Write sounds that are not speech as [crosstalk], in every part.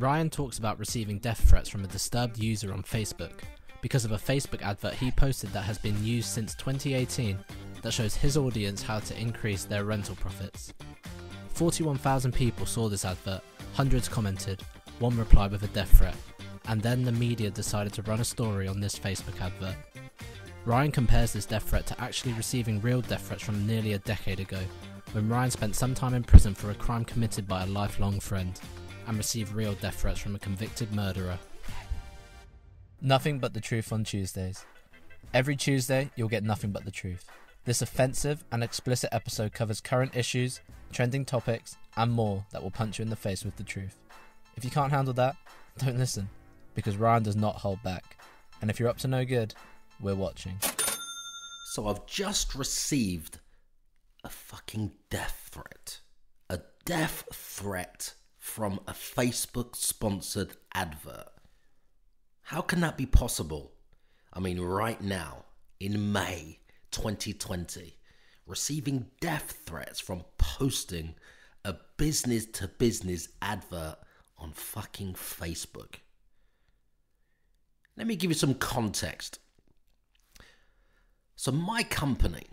Ryan talks about receiving death threats from a disturbed user on Facebook because of a Facebook advert he posted that has been used since 2018 that shows his audience how to increase their rental profits. 41,000 people saw this advert, hundreds commented, one replied with a death threat, and then the media decided to run a story on this Facebook advert. Ryan compares this death threat to actually receiving real death threats from nearly a decade ago, when Ryan spent some time in prison for a crime committed by a lifelong friend, and receive real death threats from a convicted murderer. Nothing but the truth on Tuesdays. Every Tuesday, you'll get nothing but the truth. This offensive and explicit episode covers current issues, trending topics, and more that will punch you in the face with the truth. If you can't handle that, don't listen, because Ryan does not hold back. And if you're up to no good, we're watching. So I've just received a fucking death threat. A death threat from a Facebook sponsored advert. How can that be possible? I mean, right now, in May 2020, receiving death threats from posting a business to business advert on fucking Facebook. Let me give you some context. So, my company,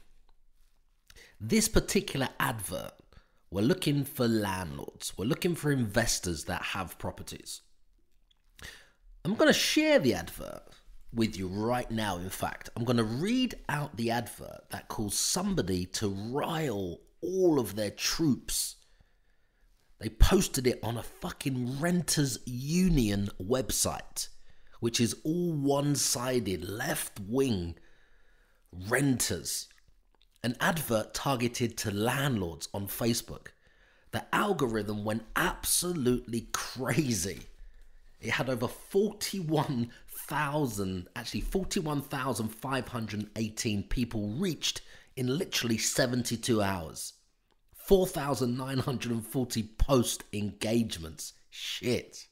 this particular advert, we're looking for landlords, we're looking for investors that have properties. I'm going to share the advert with you right now. In fact, I'm going to read out the advert that calls somebody to rile all of their troops. They posted it on a fucking renters union website, which is all one sided, left wing renters. An advert targeted to landlords on Facebook. The algorithm went absolutely crazy. It had over 41,000, actually 41,518 people reached in literally 72 hours. 4,940 post engagements. Shit.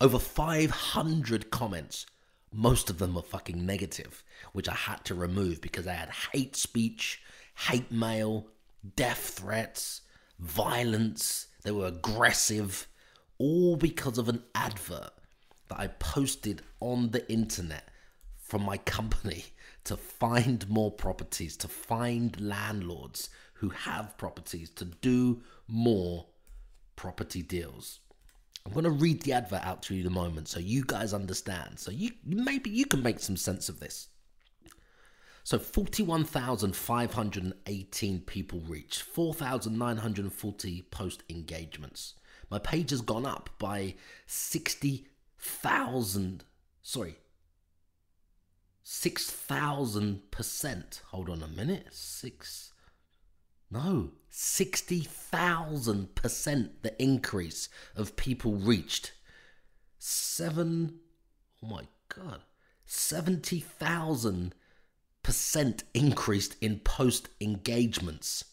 Over 500 comments. Most of them were fucking negative, which I had to remove because I had hate speech, hate mail, death threats, violence. They were aggressive, all because of an advert that I posted on the internet from my company to find more properties, to find landlords who have properties, to do more property deals. I'm going to read the advert out to you in moment so you guys understand. So you maybe you can make some sense of this. So 41,518 people reached, 4,940 post engagements. My page has gone up by 60,000, sorry, 6,000%. Hold on a minute. 6 No, 60,000% the increase of people reached. 7 Oh my god. 70,000 percent increased in post engagements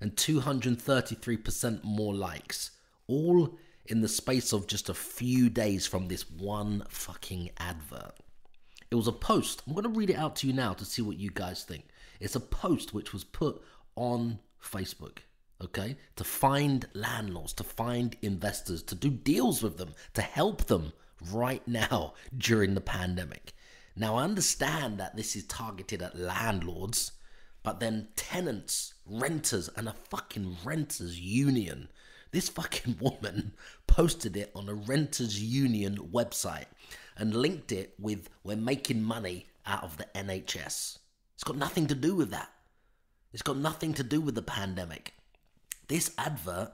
and 233% more likes all in the space of just a few days from this one fucking advert it was a post i'm going to read it out to you now to see what you guys think it's a post which was put on facebook okay to find landlords to find investors to do deals with them to help them right now [laughs] during the pandemic now, I understand that this is targeted at landlords, but then tenants, renters, and a fucking renters union. This fucking [laughs] woman posted it on a renters union website and linked it with we're making money out of the NHS. It's got nothing to do with that. It's got nothing to do with the pandemic. This advert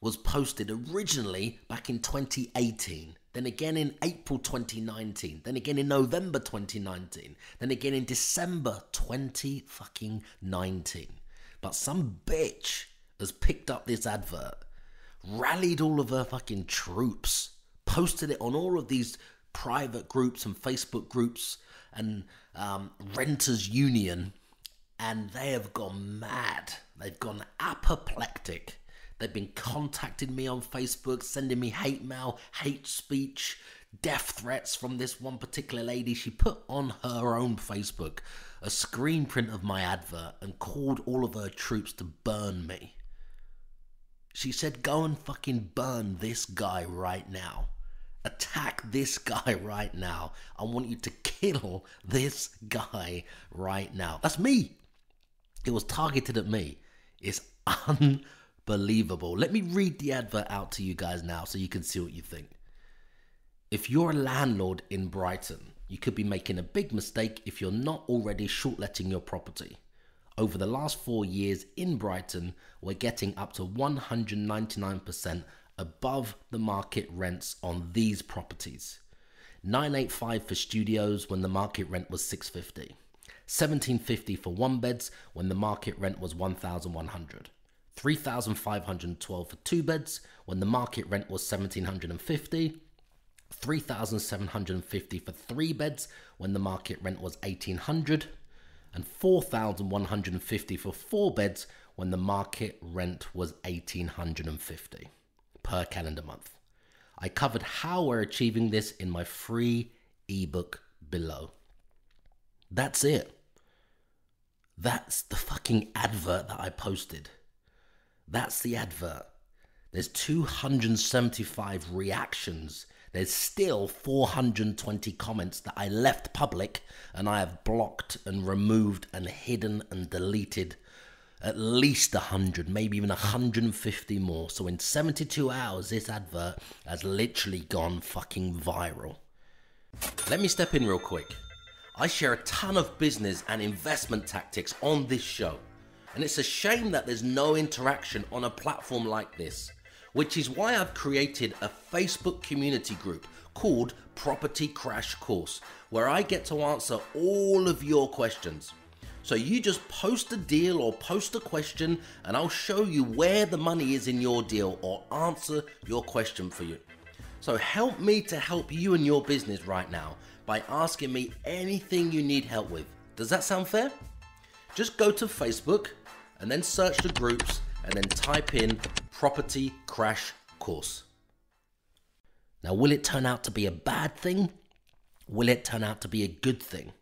was posted originally back in 2018 then again in April 2019, then again in November 2019, then again in December 20 fucking 19. But some bitch has picked up this advert, rallied all of her fucking troops, posted it on all of these private groups and Facebook groups and um, renters union, and they have gone mad. They've gone apoplectic They've been contacting me on Facebook, sending me hate mail, hate speech, death threats from this one particular lady. She put on her own Facebook a screen print of my advert and called all of her troops to burn me. She said, go and fucking burn this guy right now. Attack this [laughs] guy right now. I want you to kill this guy right now. That's me. It was targeted at me. It's [laughs] unbelievable. Let me read the advert out to you guys now so you can see what you think. If you're a landlord in Brighton, you could be making a big mistake if you're not already shortletting your property. Over the last four years in Brighton, we're getting up to 199% above the market rents on these properties. 985 for studios when the market rent was 650. 1750 for one beds when the market rent was 1100. 3512 for two beds when the market rent was 1750. 3750 for three beds when the market rent was 1800 and 4,150 for four beds when the market rent was 1,850 per calendar month. I covered how we're achieving this in my free ebook below. That's it. That's the fucking advert that I posted. That's the advert. There's 275 reactions there's still 420 comments that I left public and I have blocked and removed and hidden and deleted at least 100, maybe even 150 more. So in 72 hours, this advert has literally gone fucking viral. Let me step in real quick. I share a ton of business and investment tactics on this show. And it's a shame that there's no interaction on a platform like this which is why I've created a Facebook community group called Property Crash Course, where I get to answer all of your questions. So you just post a deal or post a question, and I'll show you where the money is in your deal or answer your question for you. So help me to help you and your business right now by asking me anything you need help with. Does that sound fair? Just go to Facebook and then search the groups and then type in property crash course. Now, will it turn out to be a bad thing? Will it turn out to be a good thing?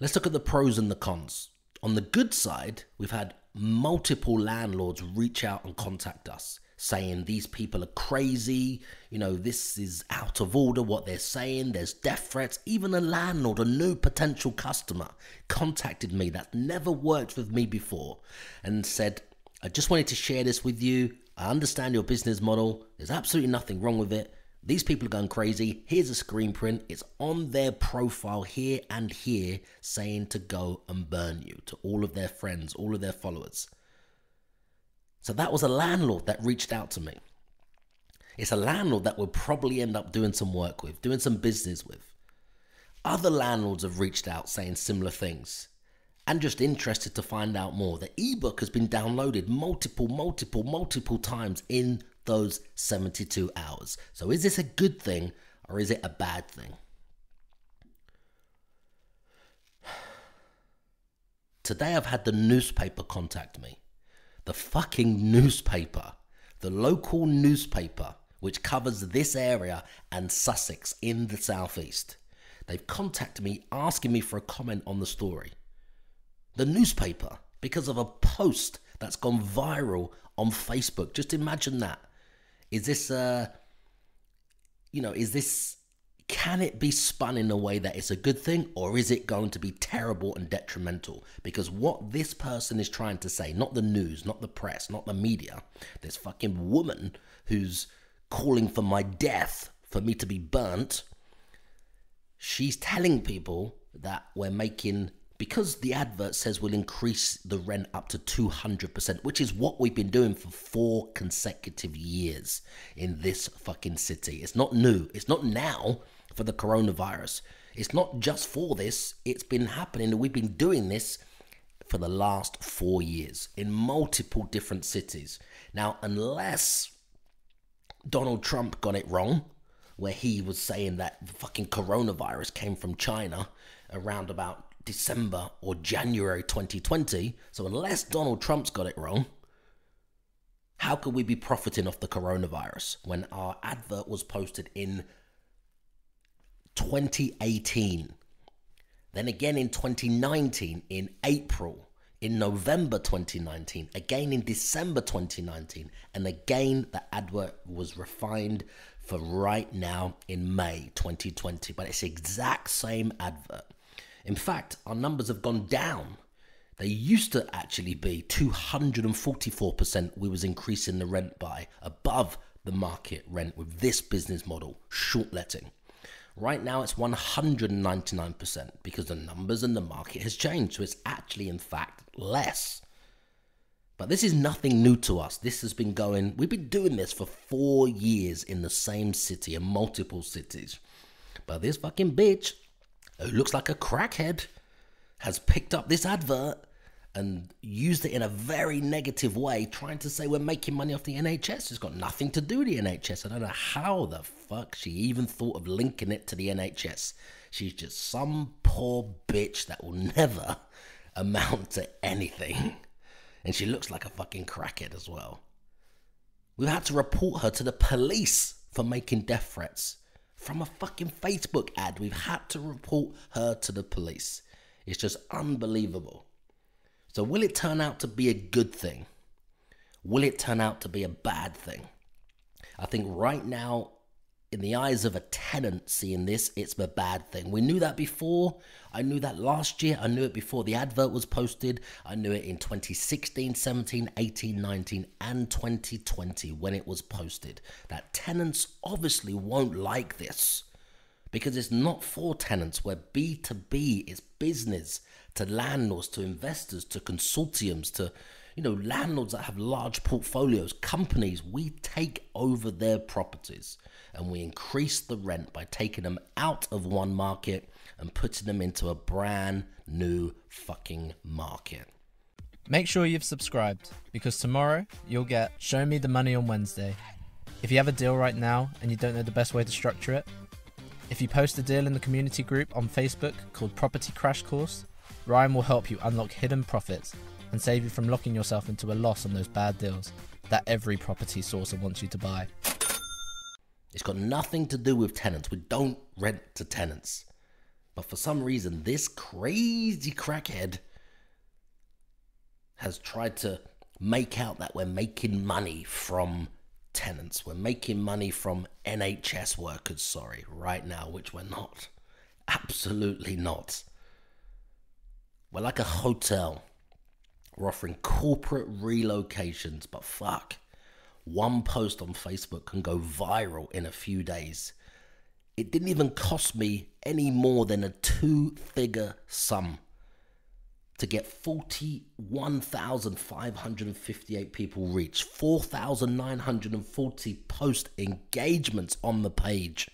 Let's look at the pros and the cons. On the good side, we've had multiple landlords reach out and contact us saying these people are crazy, you know, this is out of order what they're saying, there's death threats. Even a landlord, a new potential customer, contacted me that never worked with me before and said, I just wanted to share this with you. I understand your business model. There's absolutely nothing wrong with it. These people are going crazy. Here's a screen print. It's on their profile here and here saying to go and burn you to all of their friends, all of their followers. So that was a landlord that reached out to me. It's a landlord that we'll probably end up doing some work with, doing some business with. Other landlords have reached out saying similar things and just interested to find out more. The ebook has been downloaded multiple, multiple, multiple times in those 72 hours. So is this a good thing or is it a bad thing? [sighs] Today I've had the newspaper contact me. The fucking newspaper. The local newspaper which covers this area and Sussex in the southeast. They've contacted me asking me for a comment on the story the newspaper because of a post that's gone viral on Facebook. Just imagine that. Is this, uh, you know, is this, can it be spun in a way that it's a good thing or is it going to be terrible and detrimental? Because what this person is trying to say, not the news, not the press, not the media, this fucking woman who's calling for my death, for me to be burnt, she's telling people that we're making because the advert says we'll increase the rent up to 200%, which is what we've been doing for four consecutive years in this fucking city. It's not new, it's not now for the coronavirus. It's not just for this, it's been happening. We've been doing this for the last four years in multiple different cities. Now, unless Donald Trump got it wrong, where he was saying that the fucking coronavirus came from China around about December or January 2020. So, unless Donald Trump's got it wrong, how could we be profiting off the coronavirus when our advert was posted in 2018? Then again in 2019, in April, in November 2019, again in December 2019, and again the advert was refined for right now in May 2020. But it's the exact same advert. In fact, our numbers have gone down. They used to actually be 244% we was increasing the rent by above the market rent with this business model, short letting. Right now it's 199% because the numbers and the market has changed. So it's actually, in fact, less. But this is nothing new to us. This has been going, we've been doing this for four years in the same city, and multiple cities. But this fucking bitch, who looks like a crackhead, has picked up this advert and used it in a very negative way, trying to say we're making money off the NHS. It's got nothing to do with the NHS. I don't know how the fuck she even thought of linking it to the NHS. She's just some poor bitch that will never [laughs] amount to anything. And she looks like a fucking crackhead as well. We've had to report her to the police for making death threats. From a fucking Facebook ad, we've had to report her to the police. It's just unbelievable. So, will it turn out to be a good thing? Will it turn out to be a bad thing? I think right now, in the eyes of a tenant seeing this, it's a bad thing. We knew that before. I knew that last year. I knew it before the advert was posted. I knew it in 2016, 17, 18, 19, and 2020 when it was posted. That tenants obviously won't like this because it's not for tenants where B2B is business to landlords, to investors, to consortiums, to you know landlords that have large portfolios, companies. We take over their properties and we increase the rent by taking them out of one market and putting them into a brand new fucking market. Make sure you've subscribed because tomorrow you'll get Show Me the Money on Wednesday. If you have a deal right now and you don't know the best way to structure it, if you post a deal in the community group on Facebook called Property Crash Course, Ryan will help you unlock hidden profits and save you from locking yourself into a loss on those bad deals that every property sourcer wants you to buy. It's got nothing to do with tenants. We don't rent to tenants. But for some reason, this crazy crackhead has tried to make out that we're making money from tenants. We're making money from NHS workers, sorry, right now, which we're not. Absolutely not. We're like a hotel. We're offering corporate relocations, but fuck. One post on Facebook can go viral in a few days. It didn't even cost me any more than a two figure sum to get 41,558 people reached, 4,940 post engagements on the page.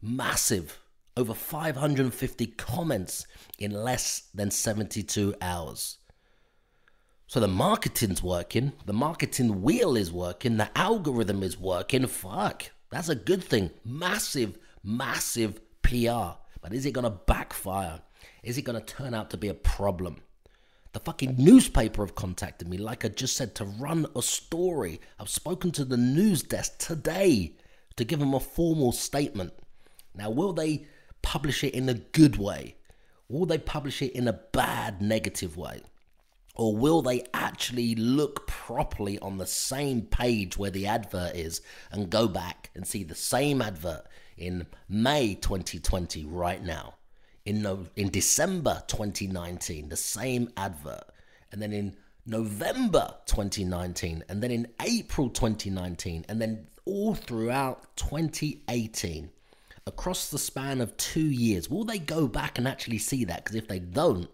Massive over 550 comments in less than 72 hours. So the marketing's working, the marketing wheel is working, the algorithm is working. Fuck, that's a good thing. Massive, massive PR. But is it going to backfire? Is it going to turn out to be a problem? The fucking newspaper have contacted me, like I just said, to run a story. I've spoken to the news desk today to give them a formal statement. Now, will they publish it in a good way? Will they publish it in a bad, negative way? Or will they actually look properly on the same page where the advert is and go back and see the same advert in May 2020 right now? In, no, in December 2019, the same advert. And then in November 2019, and then in April 2019, and then all throughout 2018 across the span of two years, will they go back and actually see that? Because if they don't,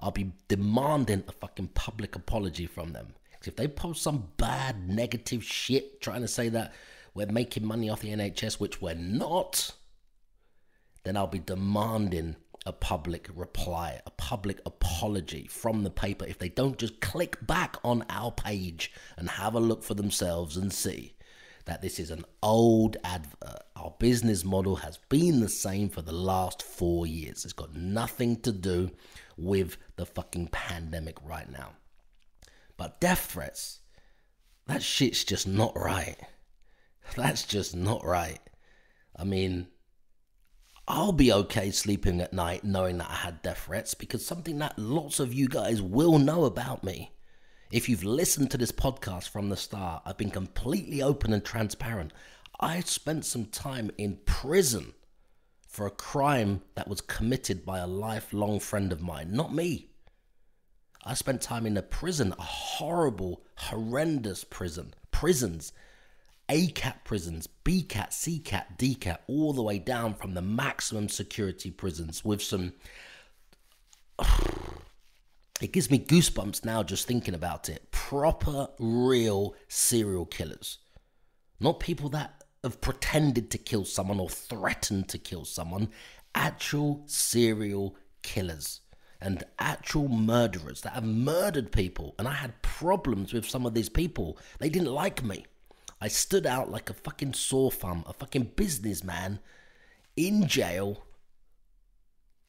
I'll be demanding a fucking public apology from them. Because if they post some bad, negative shit trying to say that we're making money off the NHS, which we're not, then I'll be demanding a public reply, a public apology from the paper if they don't just click back on our page and have a look for themselves and see that this is an old advert. Uh, our business model has been the same for the last four years. It's got nothing to do with the fucking pandemic right now. But death threats, that shit's just not right. [laughs] That's just not right. I mean, I'll be okay sleeping at night knowing that I had death threats because something that lots of you guys will know about me. If you've listened to this podcast from the start, I've been completely open and transparent. I spent some time in prison for a crime that was committed by a lifelong friend of mine, not me. I spent time in a prison, a horrible, horrendous prison, prisons, ACAT prisons, BCAT, CCAT, DCAT, all the way down from the maximum security prisons with some. It gives me goosebumps now just thinking about it. Proper, real serial killers. Not people that have pretended to kill someone or threatened to kill someone. Actual serial killers and actual murderers that have murdered people. And I had problems with some of these people. They didn't like me. I stood out like a fucking sore thumb, a fucking businessman in jail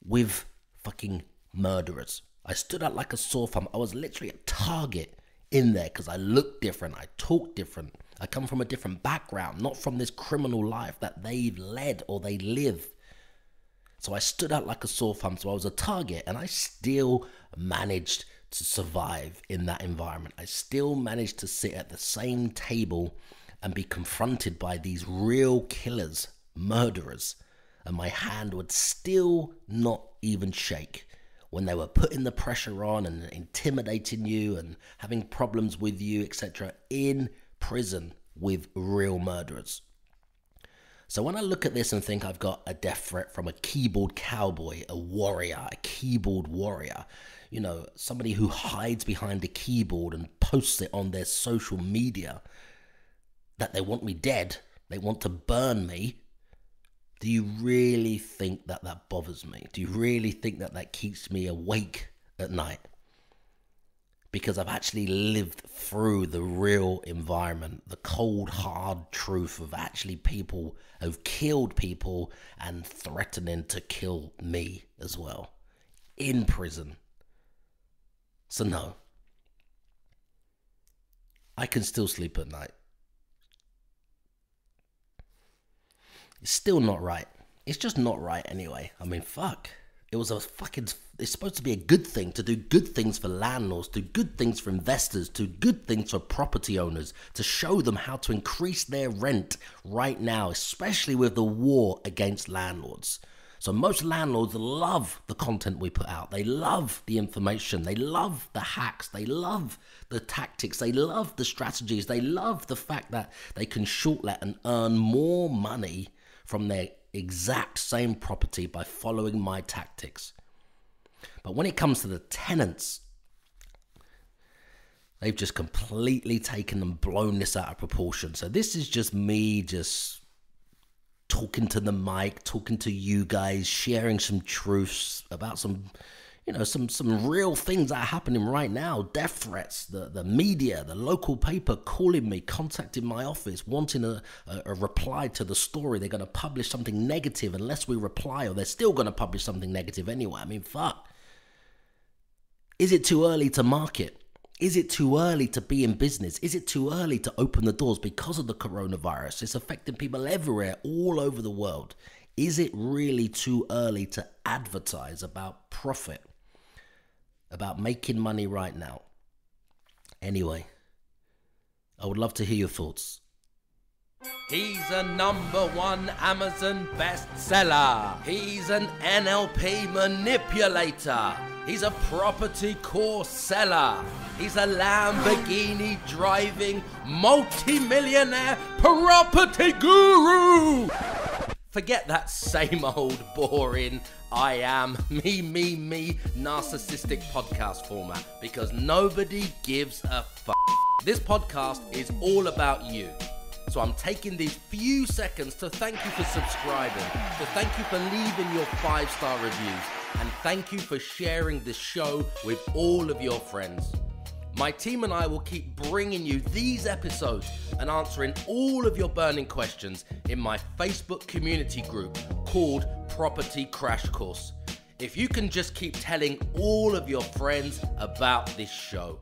with fucking murderers. I stood out like a sore thumb. I was literally a target in there because I looked different. I talk different. I come from a different background, not from this criminal life that they've led or they live. So I stood out like a sore thumb. So I was a target and I still managed to survive in that environment. I still managed to sit at the same table and be confronted by these real killers, murderers. And my hand would still not even shake when they were putting the pressure on and intimidating you and having problems with you, etc., in prison with real murderers. So when I look at this and think I've got a death threat from a keyboard cowboy, a warrior, a keyboard warrior, you know, somebody who hides behind a keyboard and posts it on their social media that they want me dead, they want to burn me. Do you really think that that bothers me? Do you really think that that keeps me awake at night? because I've actually lived through the real environment, the cold, hard truth of actually people who've killed people and threatening to kill me as well in prison. So, no, I can still sleep at night. It's still not right. It's just not right anyway. I mean, fuck. It was a fucking. It's supposed to be a good thing to do good things for landlords, do good things for investors, do good things for property owners, to show them how to increase their rent right now, especially with the war against landlords. So most landlords love the content we put out. They love the information. They love the hacks. They love the tactics. They love the strategies. They love the fact that they can shortlet and earn more money from their exact same property by following my tactics. But when it comes to the tenants, they've just completely taken and blown this out of proportion. So this is just me just talking to the mic, talking to you guys, sharing some truths about some you know some some real things that are happening right now death threats the the media the local paper calling me contacting my office wanting a, a, a reply to the story they're going to publish something negative unless we reply or they're still going to publish something negative anyway i mean fuck is it too early to market is it too early to be in business? Is it too early to open the doors because of the coronavirus? It's affecting people everywhere, all over the world. Is it really too early to advertise about profit? About making money right now. Anyway, I would love to hear your thoughts. He's a number one Amazon bestseller. He's an NLP manipulator. He's a property course seller. He's a Lamborghini driving multi-millionaire property guru. Forget that same old boring I am [laughs] me, me, me narcissistic podcast format because nobody gives a fuck. This podcast is all about you. So I'm taking these few seconds to thank you for subscribing, to thank you for leaving your five star reviews, and thank you for sharing this show with all of your friends. My team and I will keep bringing you these episodes and answering all of your burning questions in my Facebook community group called Property Crash Course. If you can just keep telling all of your friends about this show.